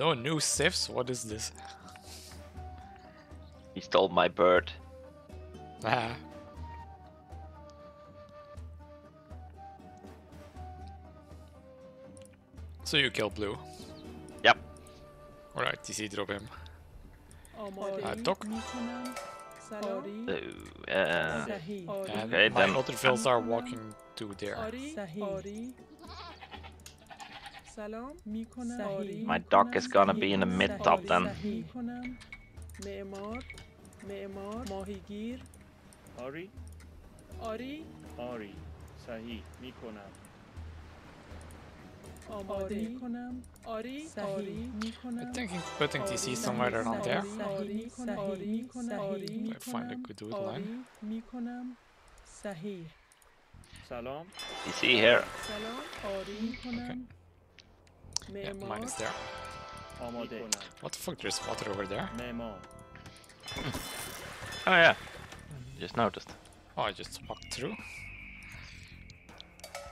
No new sifs? What is this? He stole my bird. Ah. So you kill blue? Yep. Alright, TC drop him. Ah, uh, Dock? Oh, uh, and okay, my then. other vills are walking to there. my dog is gonna be in the mid top then. صحیح. میکنم معمار معمار ماهیگیر آری آری آری صحیح میکنم آماده میکنم آری صحیح. آری I'm میکنم thinking putting TC somewhere around there. آری میکنم آری میکنم آری I find a میکنم good wood line. آری میکنم صحیح سلام You see here? سلام آری میکنم Yeah, mine is there. What the fuck? There's water over there. Oh yeah, just noticed. Oh, I just walked through.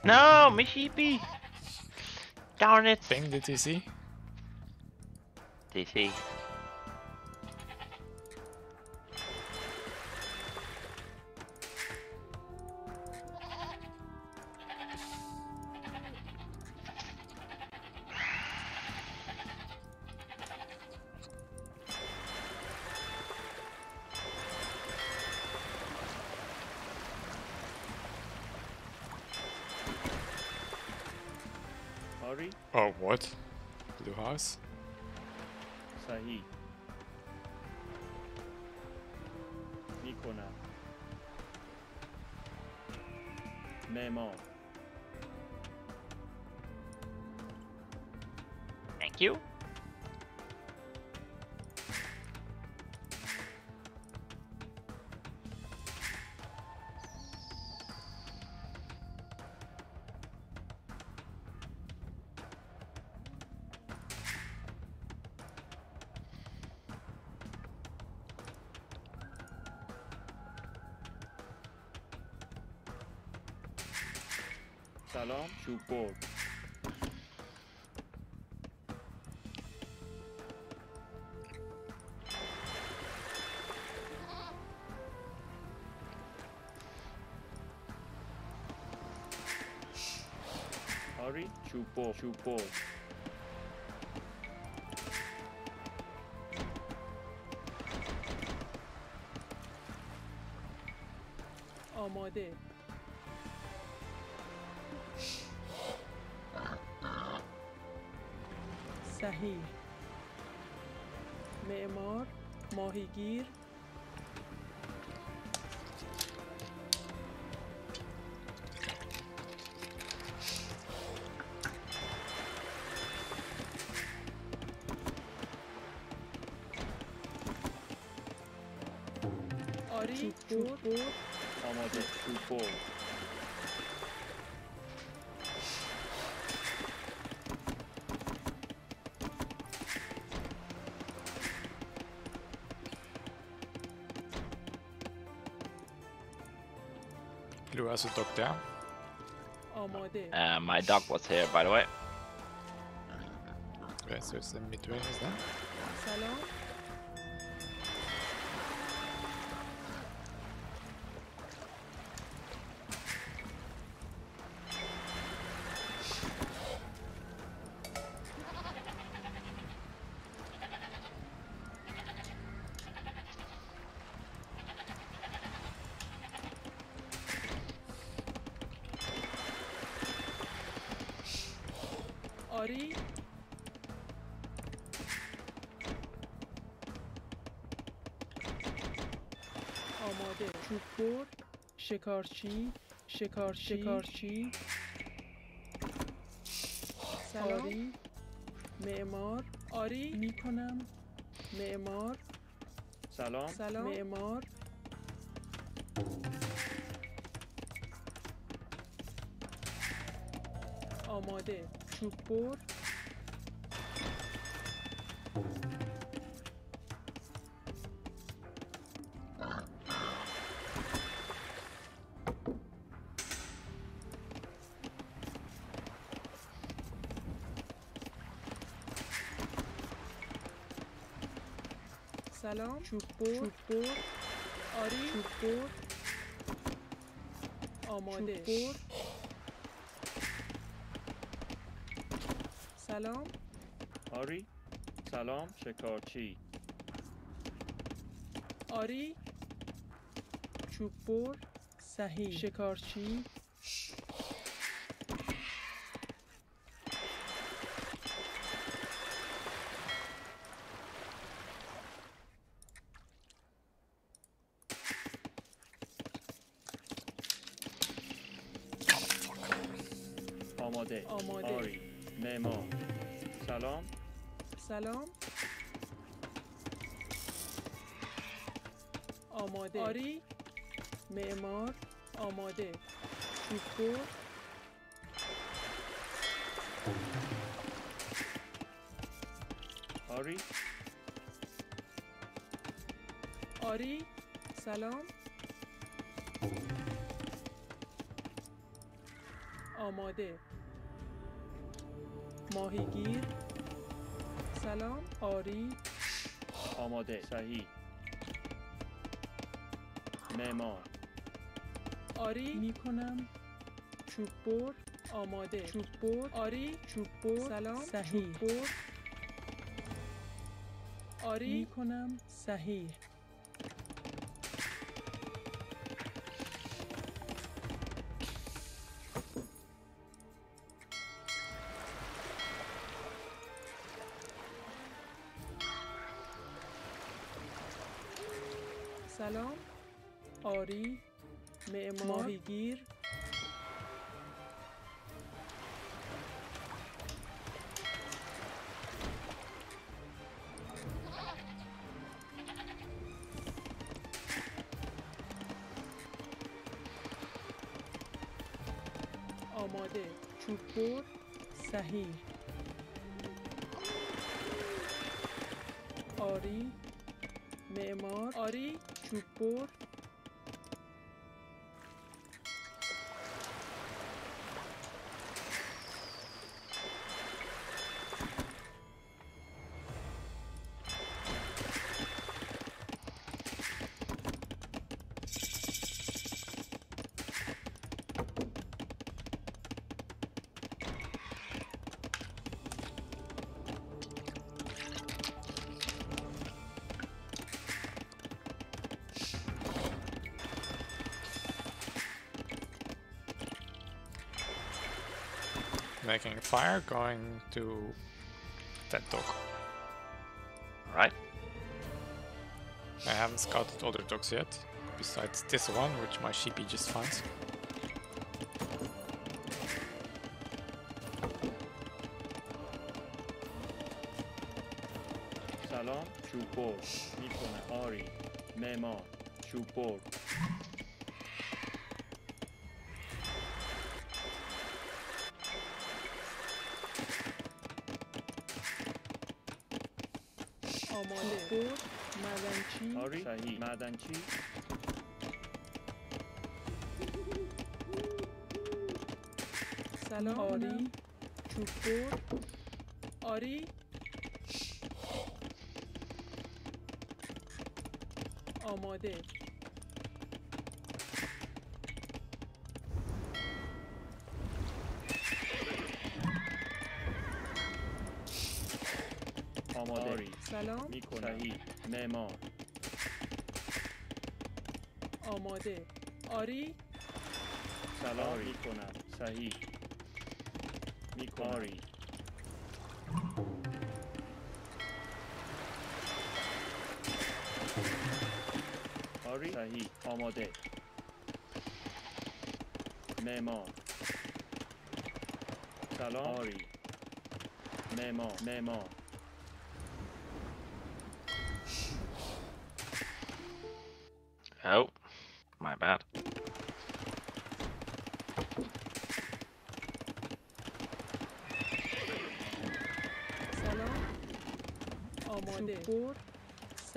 No, my sheepy! Darn it! Ping the TC. TC. سلام. چوب برد. آری چوب برد. چوب برد. آماده. माही मेमोर मोहीगीर Ori, Chupur, Amada, Chupur. There's a dog there. Oh my dear. Uh, my dog was here, by the way. Okay, so it's in between, is that? Hello? شکارچی شکارچی شکارچی. سلام. آری. معمار. آری. می‌کنم. معمار. سلام. سلام. معمار. آماده. چوب برد. سلام. چوب بر چوب بر آری. چوب بر آماده. چوب بر سلام. آری. سلام. شکارچی. آری. چوب بر صحیح شکارچی. آماده. آماده. آری. معمار سلام. سلام. آماده. آری. معمار. آماده. بر آری. آری. سلام. آماده. ماهیگیر. سلام آری. آماده. صحیح. معمار. آری. می کنم چوب بر آماده. چوب بر آری. چوب بر سلام. صحیح. چوب بر آری. می کنم صحیح. سلام. آری معمار. ماهیگیر. آماده. چوب بر صحیح. آری معمار. آری. Chupou. making a fire, going to that dog. Alright. I haven't scouted other dogs yet, besides this one, which my sheepy just finds. Salam, Chupor, Nikonari, memo, Chupor. خورد معدنچی سلام. آری. چوکور آری. آماده. آماده. سلام. می‌کنه صحیح معمار آماده. آری؟ سلام. می‌کنم. صحیح. می‌کنه آری. آری. صحیح. آماده. معمار سلام. آری. معمار معمار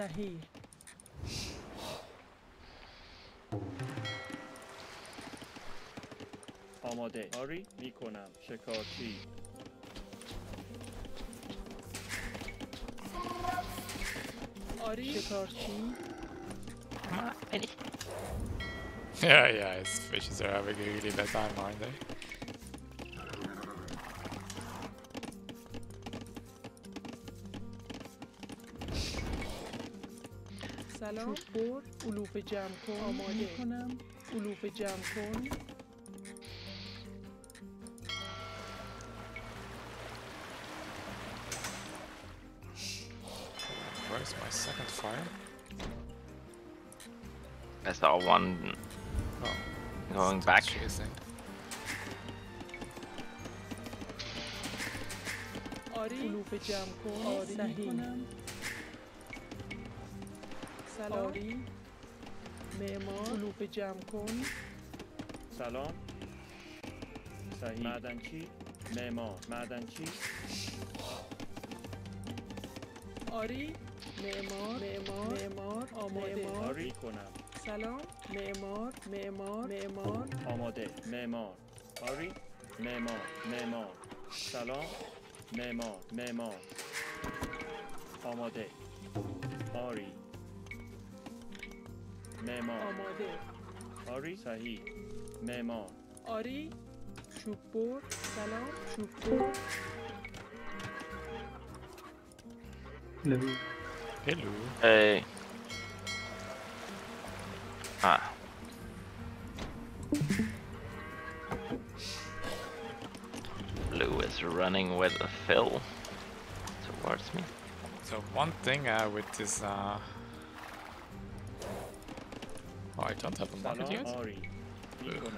صحیح آماده آری میکنم شکارچی آری شکارچی Any? Yeah, yeah, his fishes are having a really bad time, aren't they? سلام چوب بر علوف جمع کن آماده. میکنم علوف جمع کن Where's my second fire? That's the one Oh, going still back. chasing. آری علوف جمع کن آری آری معمار. علوف جمع کن. سلام. صحیح معدنچی معمار. معدنچی آری. معمار. معمار. معمار. آماده. آری کنم. سلام. معمار. معمار. معمار. آماده. معمار. آری. معمار. معمار. سلام. معمار. معمار. آماده. آری. Memo. آماده آری Sahi. Memo. آری چوبور سلام چوبور Hello. Hello. Hey. Ah. Blue is running with a vill towards me. So one thing uh, with this uh, I don't have a market yet? Ugh.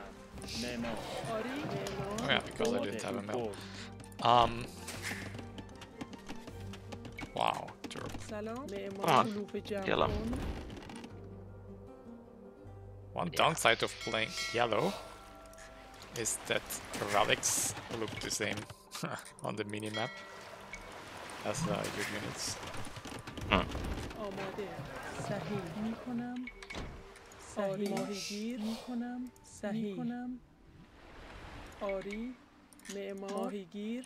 Oh yeah, because I didn't have a mill. Um... Wow, terrible. Ah, yellow. One downside of playing yellow is that relics look the same on the minimap as uh, your units. Hmm. ماهیگیر میکنم صحیح می‌کنم. آری معمار ماهیگیر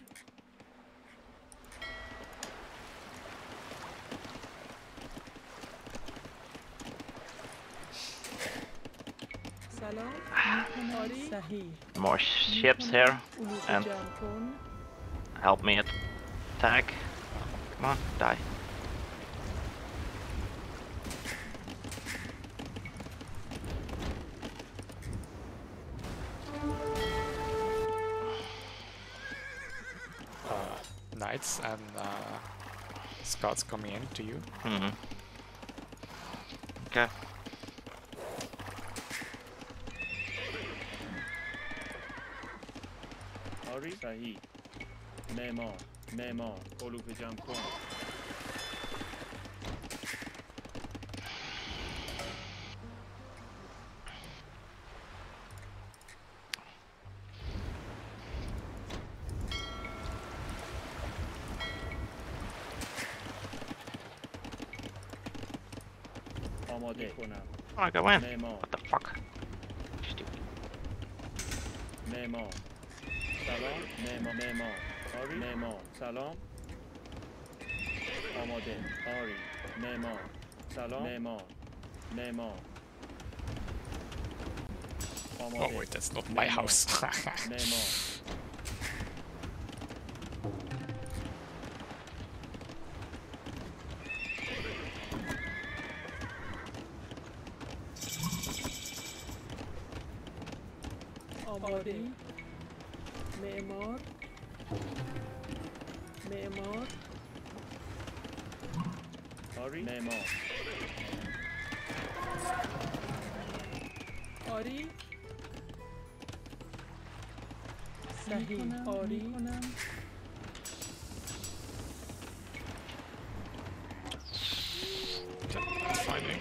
سلام میکنم آری. صحیح More ships here. علوف And- جمع کن Help me attack. Come on, die. And uh, Scouts coming in to you. Mm -hmm. Okay. Sahi, Memo, Memo, کنم I go in. معمار What the fuck? Stupid. معمار سلام معمار معمار آری معمار سلام آماده آری معمار سلام معمار معمار Oh آماده wait, that's not my house. معمار آری معمار آری صحیح می‌کنم. آری می‌کنم. Fighting.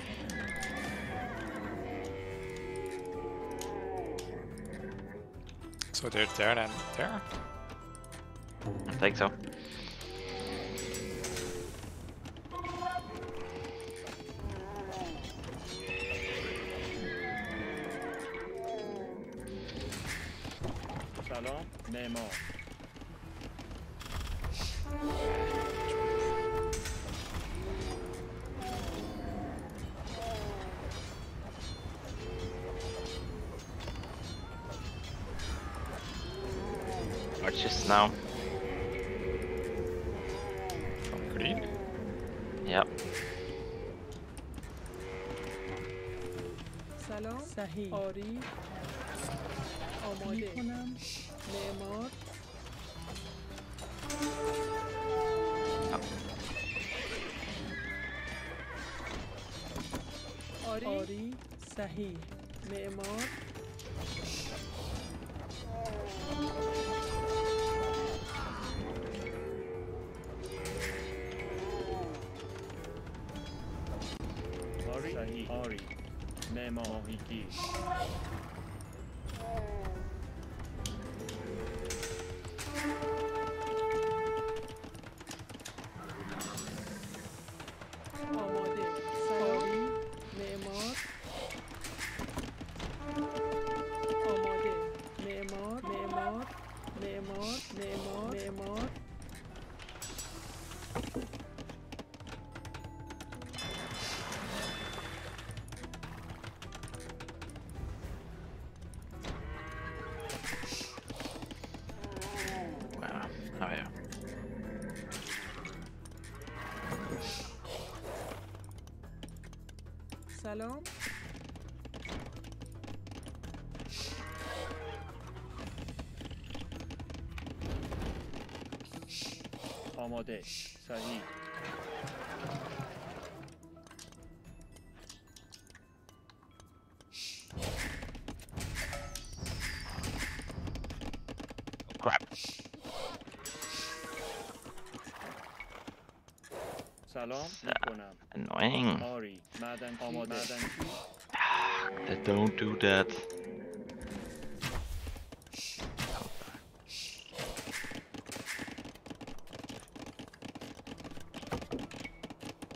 So they're there and there? I think so. سلام. صحیح. آری. آماده. می‌کنم. معمار. آری. آری. صحیح. معمار. も行き سلام. آماده. صحیح. Uh, annoying. they don't do that.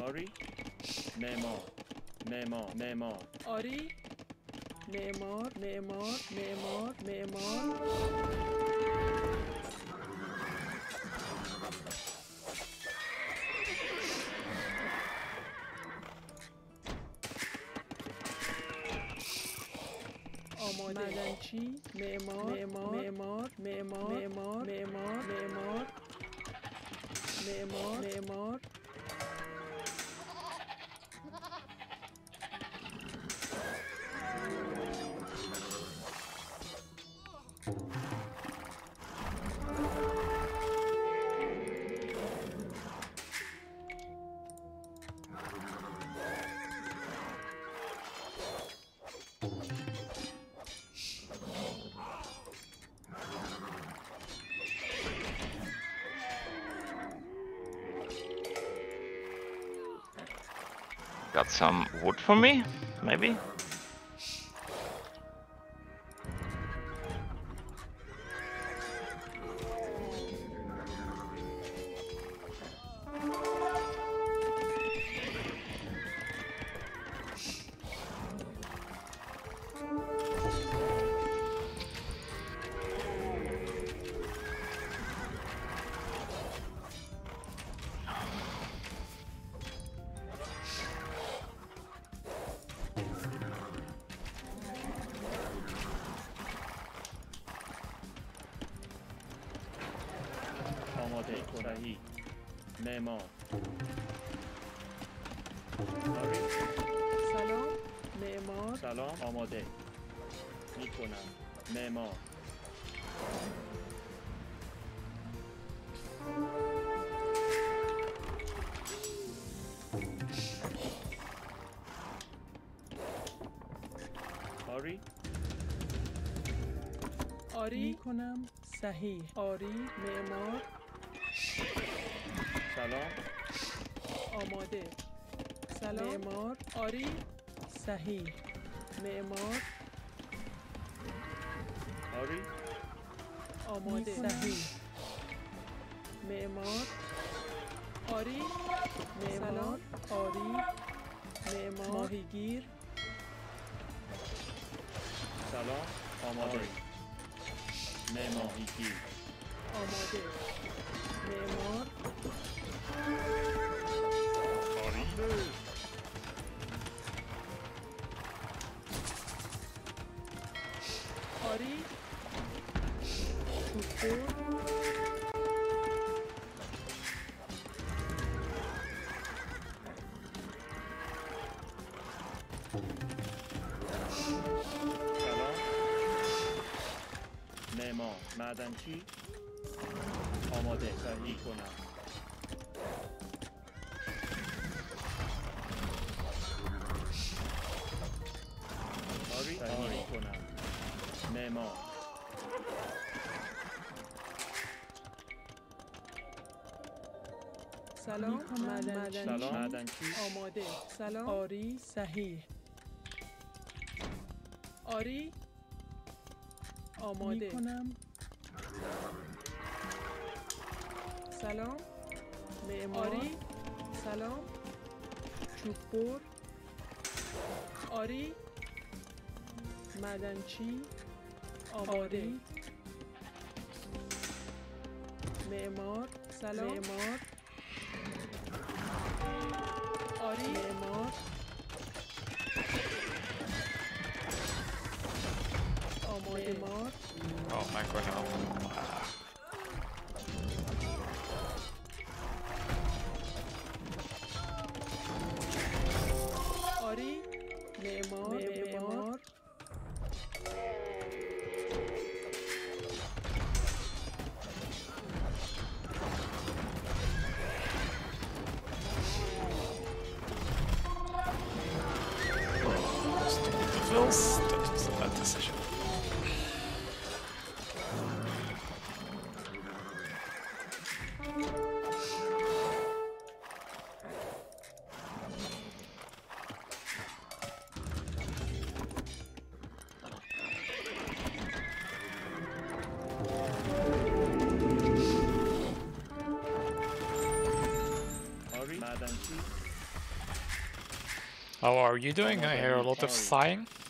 Ori, Neymar. Neymar. Neymar. Ori, Neymar. Neymar. Neymar. Neymar. معدنچی معمار معمار معمار معمار معمار معمار. معمار. Some wood for me? Maybe? معمار سلام معمار. سلام آماده. می‌کنم. معمار. آری؟ آری. می‌کنم. صحیح. آری معمار. سلام. آماده. سلام. معمار. آری. صحیح معمار. آری. آماده. صحیح معمار. آری. معمار. آری. معمار. ماهیگیر. سلام. آماده. معمار گیر آماده. معمار. معدنچی آماده. تحلیل کنم. ما. سلام. معدن سلام. آماده. سلام. آری صحیح. آری. آماده. می‌کنم. سلام. معماری سلام. چوبور آری. مدنچی آماده معمار سلام. معمار. آری. معمار. آماده معمار. Oh, man going that was a bad decision. How are you doing? I hear a lot of sighing.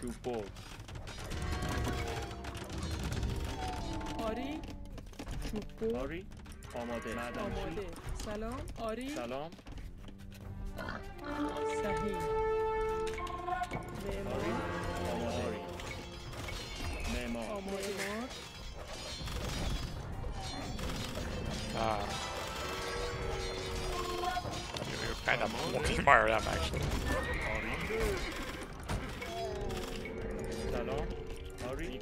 چوب برد آری چوب بر آری آماده معدنچی آماده سلام آری سلام صحیح آری معمار آماده معمار آماده معمار Ah. You- You're kind of walking my around actually.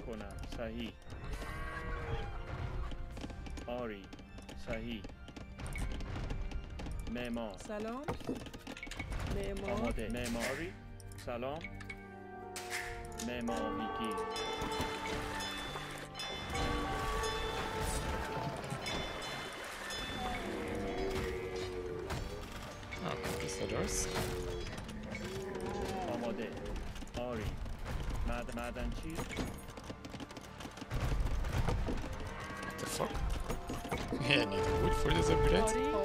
کنم صحیح. آری صحیح. معمار سلام. معمار آماده. معماری سلام. معماری صداست آماده. آری. مد مدن چی؟ the fuck? Yeah, I need wood for this upgrade.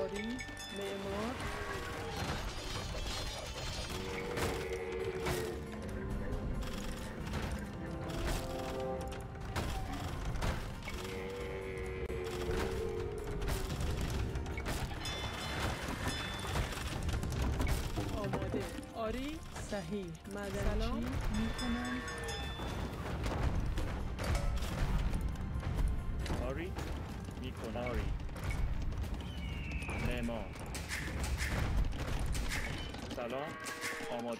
آری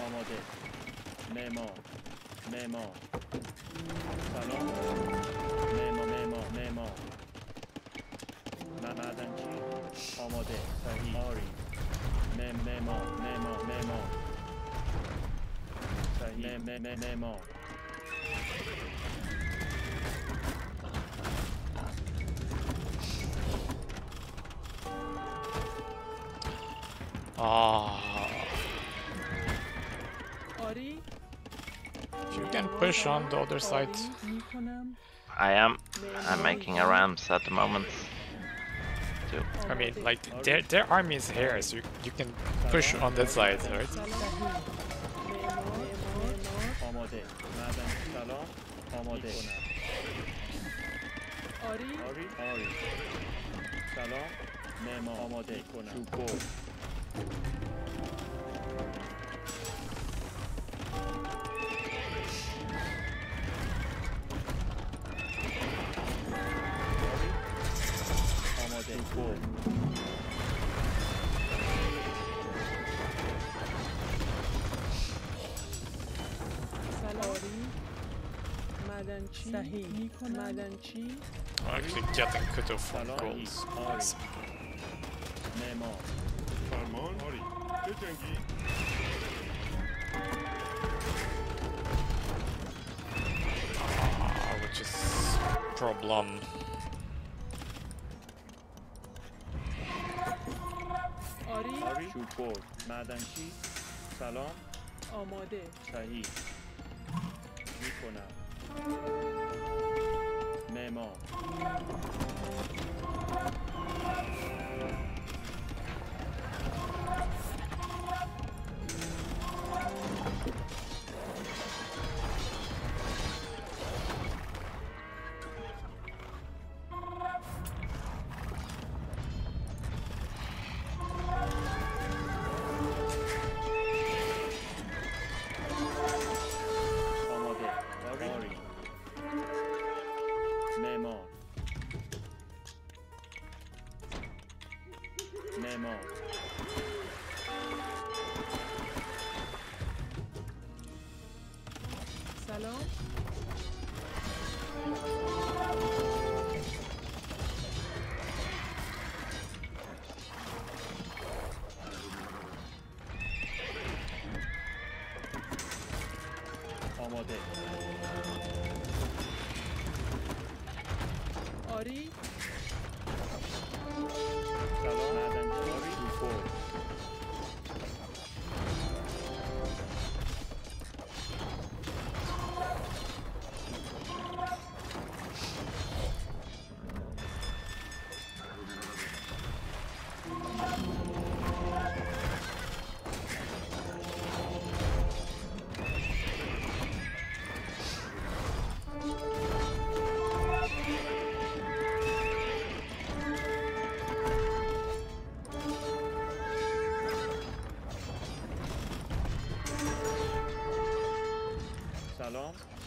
表メモメモ。サロンメモメモメモ。7団地表サヒオリメメモメモメモ。サヒメメメメモ。ああ can push on the other side. I am. I'm making a rams at the moment. Too. I mean, like, their, their army is here, so you, you can push on that side, right? مدنچی صحیح میکنم مدنچی I'm actually getting cut off from سلام goals. آری معمار فرمان آری بجنگی Ah, which is problem. آری آری شوت برد معدنچی سلام آماده صحیح میکنم Mais bon. ما. سلام.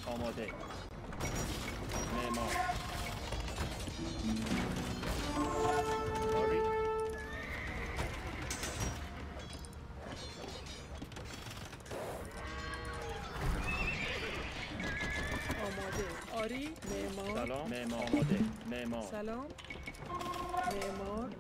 سلام آماده معمار آری آماده آری معمار سلام معمار آماده معمار سلام معمار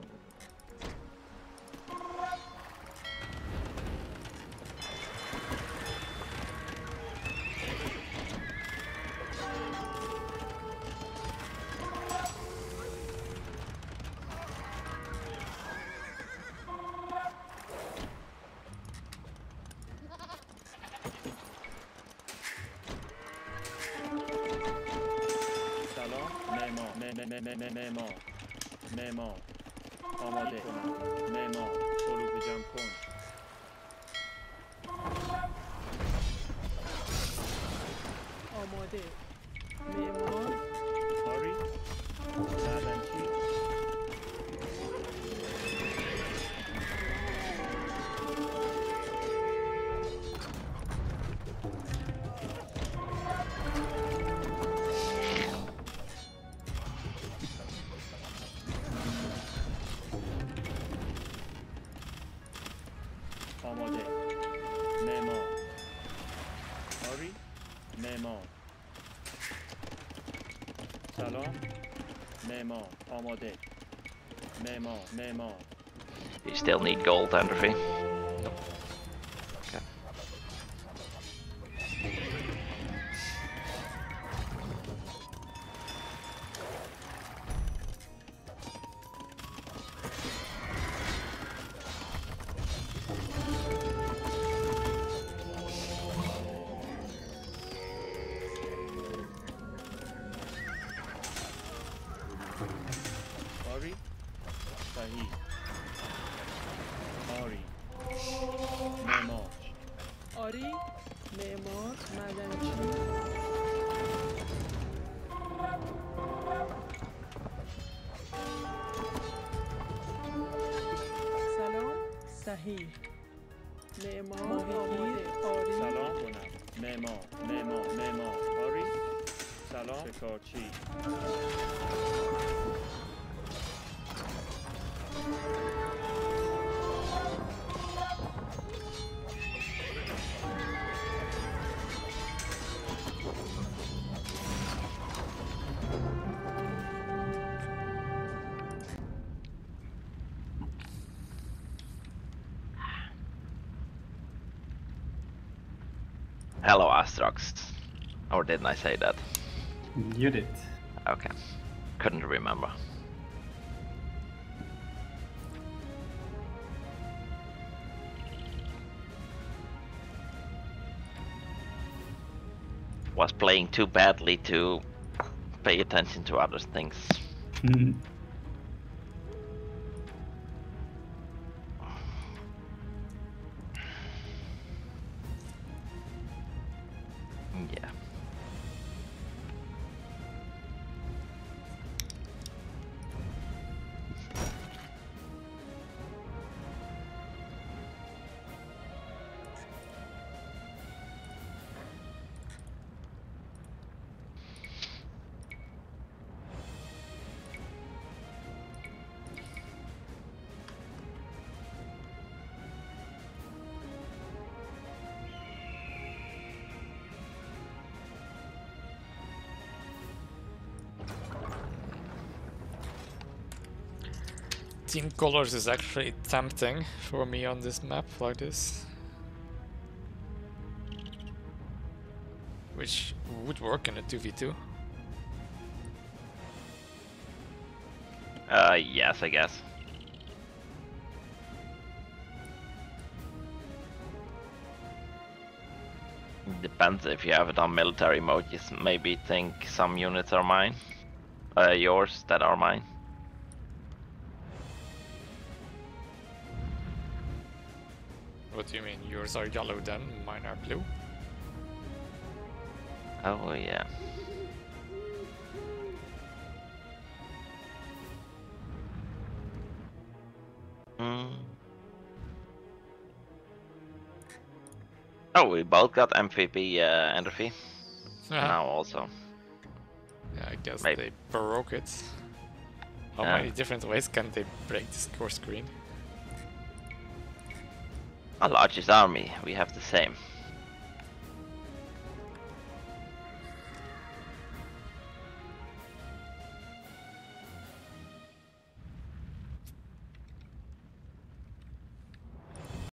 メモメモ表。Almost dead. Memo, memo. You still need gold, Androphy. سلام صحیح معمار آماده آری سلام کنم معمار معمار معمار آری سلام شکارچی. Hello, Astrox. Or didn't I say that? You did. Okay. Couldn't remember. Was playing too badly to pay attention to other things. Mm-hmm. Colors is actually tempting for me on this map like this. Which would work in a 2v2. Uh, yes, I guess. Depends if you have it on military mode, s- maybe think some units are mine. Uh, yours that are mine. What do you mean? Yours are yellow then, mine are blue? Oh, yeah. Hmm. Oh, we both got MVP uh, entropy now also. Yeah, I guess Maybe. they broke it. How Yeah. many different ways can they break the score screen? A largest army, we have the same.